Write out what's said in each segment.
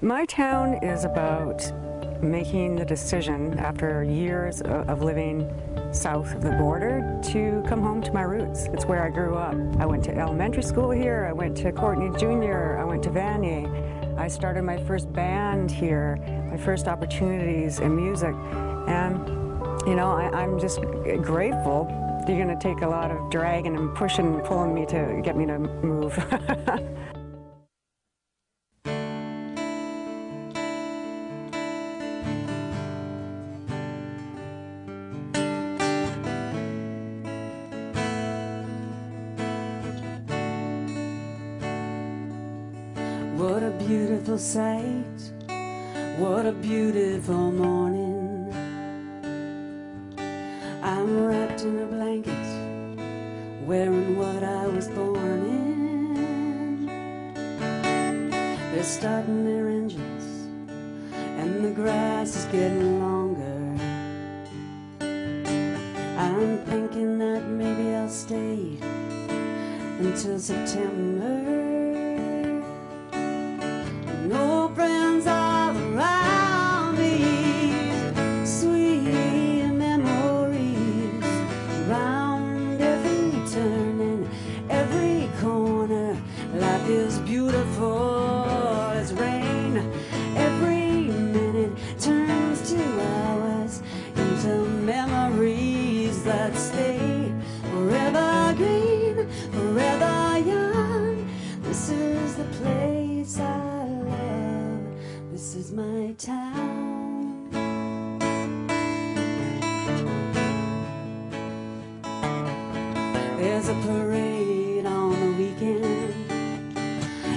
My town is about making the decision after years of living south of the border to come home to my roots. It's where I grew up. I went to elementary school here, I went to Courtenay Junior, I went to Vanier. I started my first band here, my first opportunities in music. And, you know, I, am just grateful. You're going to take a lot of dragging and pushing and pulling me to get me to move. What a beautiful sight, what a beautiful morning. I'm wrapped in a blanket, wearing what I was born in. They're starting their engines, and the grass is getting longer. I'm thinking that maybe I'll stay until September. A parade on the weekend,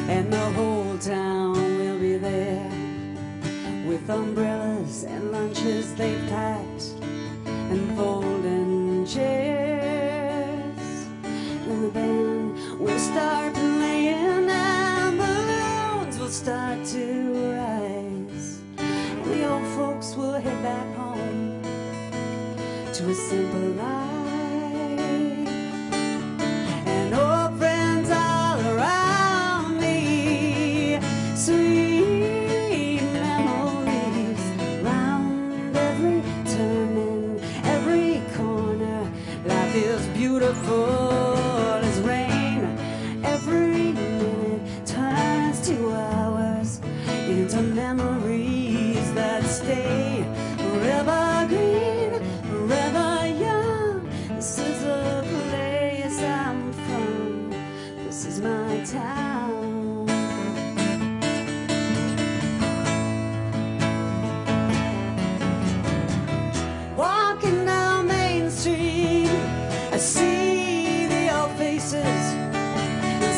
and the whole town will be there with umbrellas and lunches they've packed and folding chairs. And the band will start playing, and balloons will start to rise. And the old folks will head back home to a simple life.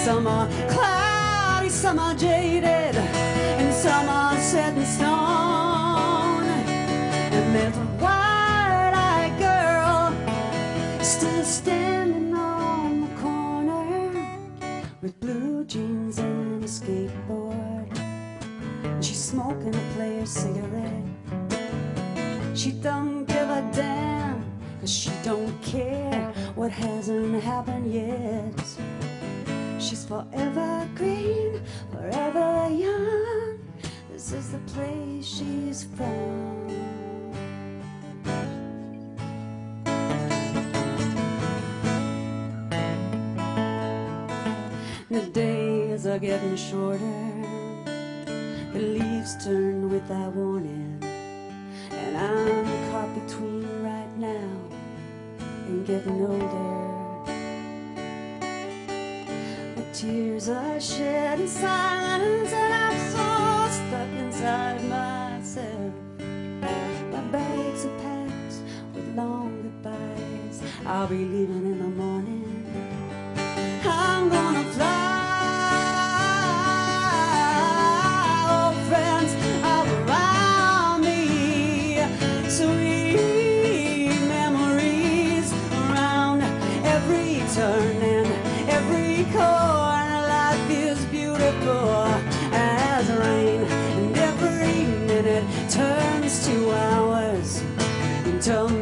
Some are cloudy, some are jaded, and some are set in stone. And there's a wide-eyed girl still standing on the corner with blue jeans and a skateboard. And she's smoking a player's cigarette. She don't give a damn, cause she don't care what hasn't happened yet. She's forever green, forever young. This is the place she's from. The days are getting shorter. The leaves turn without warning. And I'm caught between right now and getting older. Tears are shed in silence and I'm so stuck inside myself. My bags are packed with long goodbyes. I'll be leaving in the morning. I'm gonna fly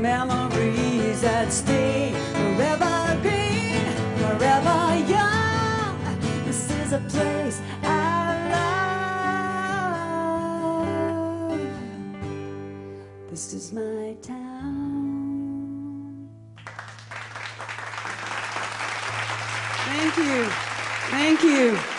memories that stay forever green, forever young. This is a place I love. This is my town. Thank you. Thank you.